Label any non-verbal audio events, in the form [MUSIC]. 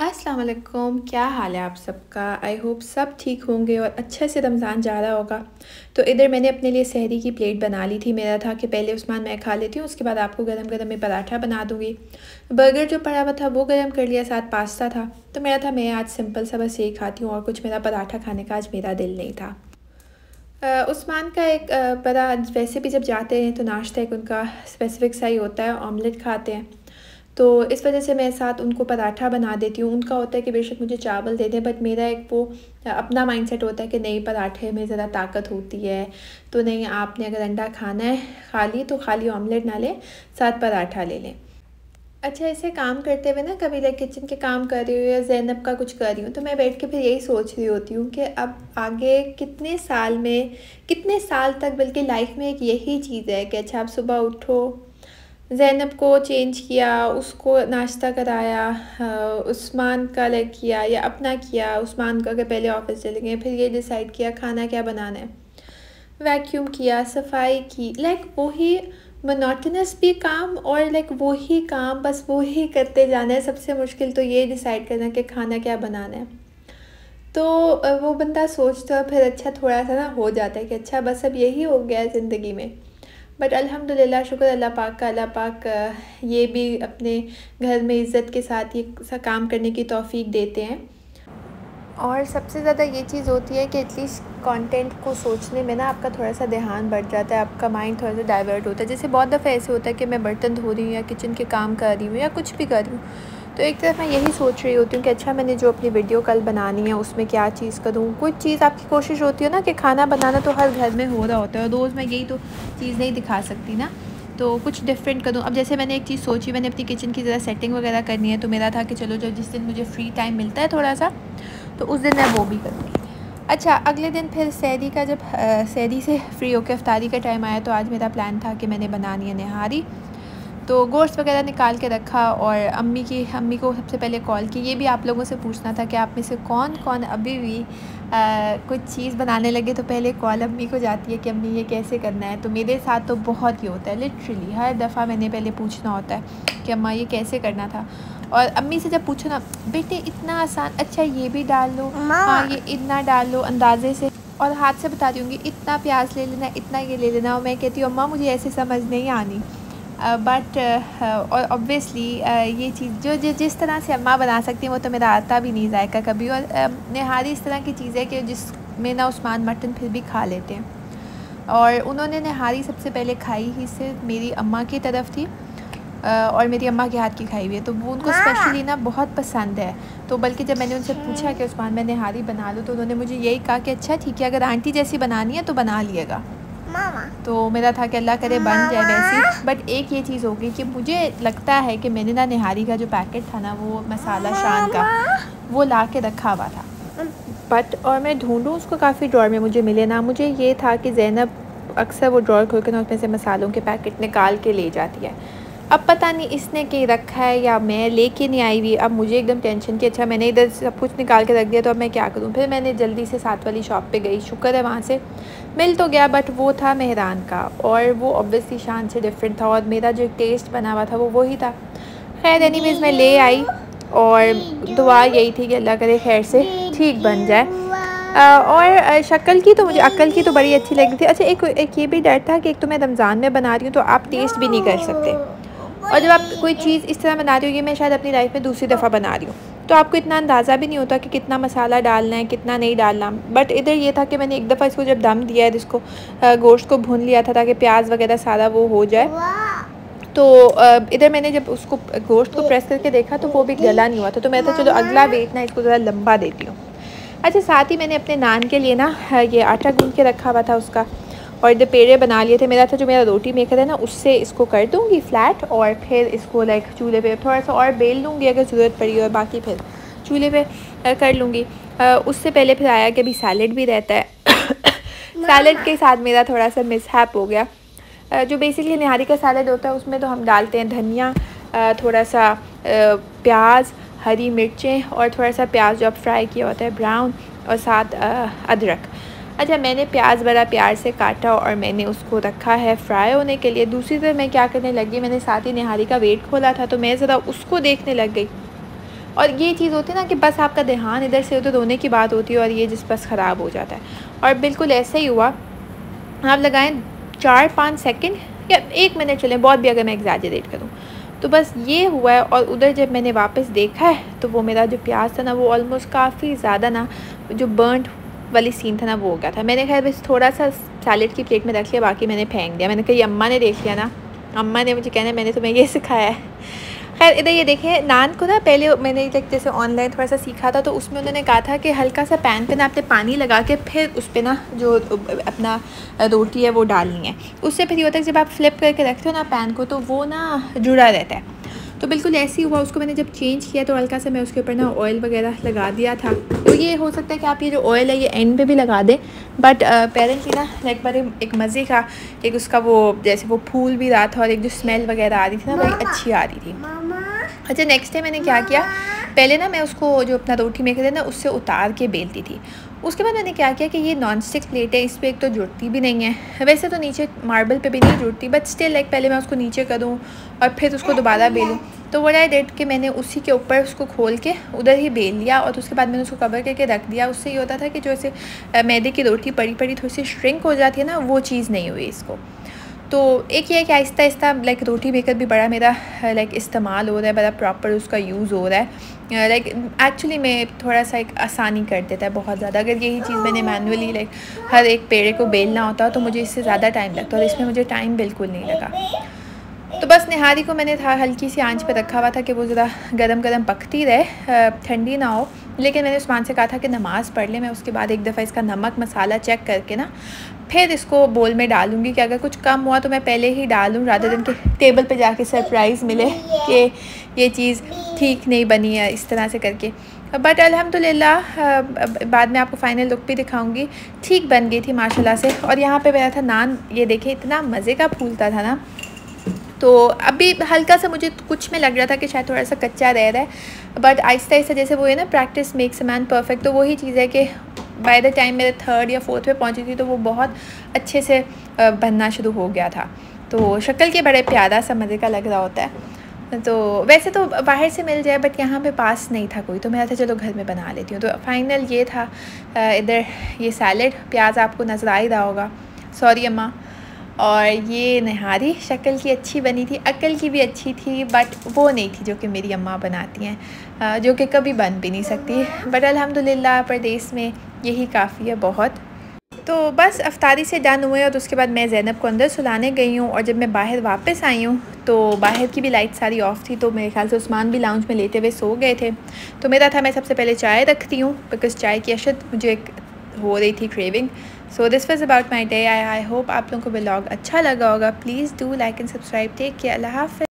अस्सलाम वालेकुम क्या हाल है आप सबका? आई होप सब ठीक होंगे और अच्छे से रमज़ान जा रहा होगा। तो इधर मैंने अपने लिए सहरी की प्लेट बना ली थी। मेरा था कि पहले उस्मान मैं खा लेती हूँ, उसके बाद आपको गरम गरम में पराठा बना दूँगी। बर्गर जो पड़ा हुआ था, वो गरम कर लिया, साथ पास्ता था। तो मेरा था, मैं आज सिंपल सा बस यही खाती हूँ और कुछ मेरा पराठा खाने का आज मेरा दिल नहीं था। उस्मान का एक बड़ा, वैसे भी जब जाते हैं तो नाश्ता एक उनका स्पेसिफ़िक सा ही होता है ऑमलेट खाते हैं। तो इस वजह से मैं साथ उनको पराठा बना देती हूँ। उनका होता है कि बेशक मुझे चावल दे दें बट मेरा एक वो अपना माइंडसेट होता है कि नहीं, पराठे में ज़रा ताकत होती है तो नहीं, आपने अगर अंडा खाना है खाली तो खाली ऑमलेट ना लें, साथ पराठा ले लें। अच्छा ऐसे काम करते हुए ना, कभी लाइक किचन के काम कर रही हूँ या जैनब का कुछ कर रही हूँ तो मैं बैठ के फिर यही सोच रही होती हूँ कि अब आगे कितने साल में, कितने साल तक बल्कि लाइफ में एक यही चीज़ है कि अच्छा आप सुबह उठो ज़ैनब को चेंज किया, उसको नाश्ता कराया उस्मान का लाइक किया या अपना किया। उस्मान का के पहले ऑफ़िस चले गए, फिर ये डिसाइड किया खाना क्या बनाना है। वैक्यूम किया, सफ़ाई की। लाइक वही मोनोटनस भी काम और लाइक वही काम, बस वही करते जाना है। सबसे मुश्किल तो ये डिसाइड करना कि खाना क्या बनाना है। तो वो बंदा सोचता फिर अच्छा थोड़ा सा ना हो जाता है कि अच्छा बस अब यही हो गया है ज़िंदगी में। बट अल्हम्दुलिल्लाह शुक्र अल्लाह पाक का अल्लाह पाक ये भी अपने घर में इज़्ज़त के साथ ये सा काम करने की तौफीक देते हैं और सबसे ज़्यादा ये चीज़ होती है कि एटलीस्ट कंटेंट को सोचने में ना आपका थोड़ा सा ध्यान बढ़ जाता है, आपका माइंड थोड़ा सा डाइवर्ट होता है। जैसे बहुत दफ़ा ऐसे होता है कि मैं बर्तन धो रही हूँ या किचन के काम कर रही हूँ या कुछ भी कर रही हूँ। तो एक तरफ़ मैं यही सोच रही होती हूँ कि अच्छा मैंने जो अपनी वीडियो कल बनानी है, उसमें क्या चीज़ करूँ? कुछ चीज़ आपकी कोशिश होती है ना कि खाना बनाना तो हर घर में हो रहा होता है और रोज़ मैं यही तो चीज़ नहीं दिखा सकती ना। तो कुछ डिफरेंट करूँ। अब जैसे मैंने एक चीज़ सोची, मैंने अपनी किचन की ज़रा सेटिंग वगैरह करनी है तो मेरा था कि चलो जब जिस दिन मुझे फ्री टाइम मिलता है थोड़ा सा तो उस दिन मैं वो भी करूँगी। अच्छा अगले दिन फिर सैरी का जब सैरी से फ्री होकर अफ्तारी का टाइम आया तो आज मेरा प्लान था कि मैंने बनानी है नहारी। तो गोश्त वगैरह निकाल के रखा और अम्मी की अम्मी को सबसे पहले कॉल की। ये भी आप लोगों से पूछना था कि आप में से कौन कौन अभी भी आ, कुछ चीज़ बनाने लगे तो पहले कॉल अम्मी को जाती है कि अम्मी ये कैसे करना है। तो मेरे साथ तो बहुत ही होता है लिटरली हर दफ़ा मैंने पहले पूछना होता है कि अम्मा ये कैसे करना था। और अम्मी से जब पूछो ना बेटे इतना आसान अच्छा ये भी डाल लो हाँ ये इतना डाल लो अंदाजे से। और हाथ से बता दूँगी इतना प्याज ले लेना इतना ये ले लेना। और मैं कहती हूँ अम्मा मुझे ऐसे समझ नहीं आनी। बट और ऑब्वियसली ये चीज़ जो जो जिस तरह से अम्मा बना सकती हैं वो तो मेरा आता भी नहीं जायका कभी। और नहारी इस तरह की चीज़ है कि जिसमें ना उस्मान मटन फिर भी खा लेते हैं। और उन्होंने नहारी सबसे पहले खाई ही सिर्फ़ मेरी अम्मा की तरफ़ थी और मेरी अम्मा के हाथ की खाई हुई है। तो वो उनको स्पेशली ना बहुत पसंद है। तो बल्कि जब मैंने उनसे पूछा कि उस्मान मैं नहारी बना लूँ? तो उन्होंने मुझे यही कहा कि अच्छा ठीक है अगर आंटी जैसी बनानी है तो बना लिएगा। मामा। तो मेरा था कि अल्लाह करे बन जाए वैसी बट एक ये चीज़ हो गई कि मुझे लगता है कि मैंने ना निहारी का जो पैकेट था ना वो मसाला शान का वो ला के रखा हुआ था। बट और मैं ढूंढूँ उसको काफ़ी ड्रॉर में मुझे मिले ना। मुझे ये था कि जैनब अक्सर वो ड्रॉर खोल कर ना उसमें से मसालों के पैकेट निकाल के ले जाती है। अब पता नहीं इसने के रखा है या मैं लेके नहीं आई हुई। अब मुझे एकदम टेंशन की अच्छा मैंने इधर सब कुछ निकाल के रख दिया तो अब मैं क्या करूँ? फिर मैंने जल्दी से साथ वाली शॉप पे गई। शुक्र है वहाँ से मिल तो गया बट वो था मेहरान का और वो ऑब्वियसली शान से डिफरेंट था और मेरा जो टेस्ट बना हुआ था वो वही था। खैर एनी मैं ले आई और दुआ यही थी कि अल्लाह करे खैर से ठीक बन जाए। और शक्ल की तो मुझे अक्ल की तो बड़ी अच्छी लगी थी। अच्छा एक एक ये भी डर था कि एक तो मैं रमज़ान में बना रही हूँ तो आप टेस्ट भी नहीं कर सकते। और जब आप कोई चीज़ इस तरह बना रही हो ये मैं शायद अपनी लाइफ में दूसरी दफ़ा बना रही हूँ। तो आपको इतना अंदाज़ा भी नहीं होता कि कितना मसाला डालना है, कितना नहीं डालना। बट इधर ये था कि मैंने एक दफ़ा इसको जब दम दिया है इसको गोश्त को भून लिया था, ताकि प्याज वगैरह सारा वो हो जाए। तो इधर मैंने जब उसको, गोश्त को प्रेस करके देखा तो वो भी गला नहीं हुआ था। तो मैं तो चलो अगला वेट ना, इसको ज़रा लंबा देती हूँ। अच्छा साथ ही मैंने अपने नान के लिए ना ये आटा गूंद के रखा हुआ था उसका। और जो पेड़े बना लिए थे मेरा था जो मेरा रोटी मेकर है ना उससे इसको कर दूँगी फ्लैट और फिर इसको लाइक चूल्हे पे थोड़ा सा और बेल लूँगी अगर ज़रूरत पड़ी और बाकी फिर चूल्हे पे कर लूँगी। उससे पहले फिर आया कि अभी सैलड भी रहता है। [COUGHS] सैलड के साथ मेरा थोड़ा सा मिसहैप हो गया। जो बेसिकली निहारी का सैलड होता है उसमें तो हम डालते हैं धनिया थोड़ा सा प्याज हरी मिर्चें और थोड़ा सा प्याज जो अब फ्राई किया होता है ब्राउन और साथ अदरक। अच्छा मैंने प्याज बड़ा प्यार से काटा और मैंने उसको रखा है फ्राई होने के लिए। दूसरी तरफ़ मैं क्या करने लगी, मैंने साथ ही निहारी का वेट खोला था तो मैं ज़रा उसको देखने लग गई। और ये चीज़ होती है ना कि बस आपका ध्यान इधर से उधर होने की बात होती है और ये जिस बस ख़राब हो जाता है। और बिल्कुल ऐसा ही हुआ। आप लगाएँ चार पाँच सेकंड या एक मिनट चलें, बहुत भी अगर मैं एग्जाजरेट करूँ। तो बस ये हुआ है और उधर जब मैंने वापस देखा है तो वो मेरा जो प्याज था ना, वो ऑलमोस्ट काफ़ी ज़्यादा ना, जो बर्नड वाली सीन था ना, वो हो गया था। मैंने खैर बस थोड़ा सा सैलेड की प्लेट में रख लिया, बाकी मैंने फेंक दिया। मैंने कहा अम्मा ने देख लिया ना। अम्मा ने मुझे कहना, मैंने तुम्हें ये सिखाया है। खैर, इधर ये देखें, नान को ना पहले मैंने एक जैसे ऑनलाइन थोड़ा सा सीखा था तो उसमें उन्होंने कहा था कि हल्का सा पैन पे ना आपने पानी लगा के फिर उस पर ना जो अपना रोटी है वो डालनी है। उससे फिर ये होता है जब आप फ्लिप करके रखते हो ना पैन को तो वो ना जुड़ा रहता है। तो बिल्कुल ऐसे ही हुआ। उसको मैंने जब चेंज किया तो हल्का सा मैं उसके ऊपर ना ऑयल वगैरह लगा दिया था। तो ये हो सकता है कि आप ये जो ऑयल है ये एंड पे भी लगा दें। बट पेरेंटली ना लाइक बड़े एक मज़े का एक उसका वो जैसे वो फूल भी रहा था और एक जो स्मेल वगैरह आ रही थी ना बड़ी अच्छी आ रही थी। अच्छा नेक्स्ट डे मैंने क्या किया पहले ना मैं उसको जो अपना रोटी मेकर है ना उससे उतार के बेलती थी। उसके बाद मैंने क्या किया कि ये नॉन स्टिक प्लेट है, इस पर एक तो जुड़ती भी नहीं है। वैसे तो नीचे मार्बल पे भी नहीं जुड़ती बट स्टिल लाइक पहले मैं उसको नीचे करूँ और फिर उसको दोबारा बेलूँ। तो वट आई डेट कि मैंने उसी के ऊपर उसको खोल के उधर ही बेल लिया और उसके बाद मैंने उसको कवर करके रख दिया। उससे ये होता था कि जो ऐसे मैदे की रोटी पड़ी पड़ी थोड़ी सी श्रिंक हो जाती है ना, वो चीज़ नहीं हुई इसको। तो एक ये है कि आहिस्ता आहिस्ता लाइक रोटी बेकर भी बड़ा मेरा लाइक इस्तेमाल हो रहा है, बड़ा प्रॉपर उसका यूज़ हो रहा है। लाइक एक्चुअली में थोड़ा सा एक आसानी कर देता है बहुत ज़्यादा। अगर यही चीज़ मैंने मैनुअली लाइक हर एक पेड़े को बेलना होता तो मुझे इससे ज़्यादा टाइम लगता और इसमें मुझे टाइम बिल्कुल नहीं लगा। तो बस निहारी को मैंने था, हल्की सी आँच पे रखा हुआ था कि वो ज़रा गरम गरम पकती रहे ठंडी ना हो। लेकिन मैंने उस्मान से कहा था कि नमाज़ पढ़ ले, मैं उसके बाद एक दफ़ा इसका नमक मसाला चेक करके ना, फिर इसको बोल में डालूँगी कि अगर कुछ कम हुआ तो मैं पहले ही डालूँ राधा दिन के टेबल पे जाके सरप्राइज़ मिले कि ये चीज़ ठीक नहीं बनी है, इस तरह से करके। बट अल्हम्दुलिल्लाह बाद में आपको फ़ाइनल लुक भी दिखाऊँगी। ठीक बन गई थी, माशाल्लाह से। और यहाँ पे मेरा था नान, ये देखे, इतना मज़े का फूलता था ना। तो अभी हल्का सा मुझे कुछ में लग रहा था कि शायद थोड़ा सा कच्चा रह रहा है। बट आहिस्ता आहिस्ता जैसे वो है ना practice makes a man perfect तो वही चीज़ है कि बाय द टाइम मेरे थर्ड या फोर्थ में पहुँची थी तो वो बहुत अच्छे से बनना शुरू हो गया था। तो शक्ल के बड़े प्यारा सा मज़े का लग रहा होता है। तो वैसे तो बाहर से मिल जाए बट यहाँ पे पास नहीं था कोई तो मैं था, चलो घर में बना लेती हूँ। तो फाइनल ये था इधर ये सैलड प्याज आपको नज़र आ ही रहा होगा। सॉरी अम्मा और ये नहारी शक्ल की अच्छी बनी थी अक्ल की भी अच्छी थी बट वो नहीं थी जो कि मेरी अम्मा बनाती हैं जो कि कभी बन भी नहीं सकती। बट अल्हम्दुलिल्लाह परदेश में यही काफ़ी है बहुत। तो बस अफ्तारी से डन हुए और उसके बाद मैं जैनब को अंदर सुलाने गई हूँ और जब मैं बाहर वापस आई हूँ तो बाहर की भी लाइट सारी ऑफ़ थी तो मेरे ख्याल से उस्मान भी लाउंज में लेते हुए सो गए थे। तो मेरा था, मैं सबसे पहले चाय रखती हूँ बिकॉज़ चाय की अशद मुझे एक हो रही थी craving so this was about my day I I hope आप लोगों को ब्लॉग अच्छा लगा होगा. Please do like and subscribe take care Allah half